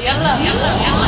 يلا يلا يلا.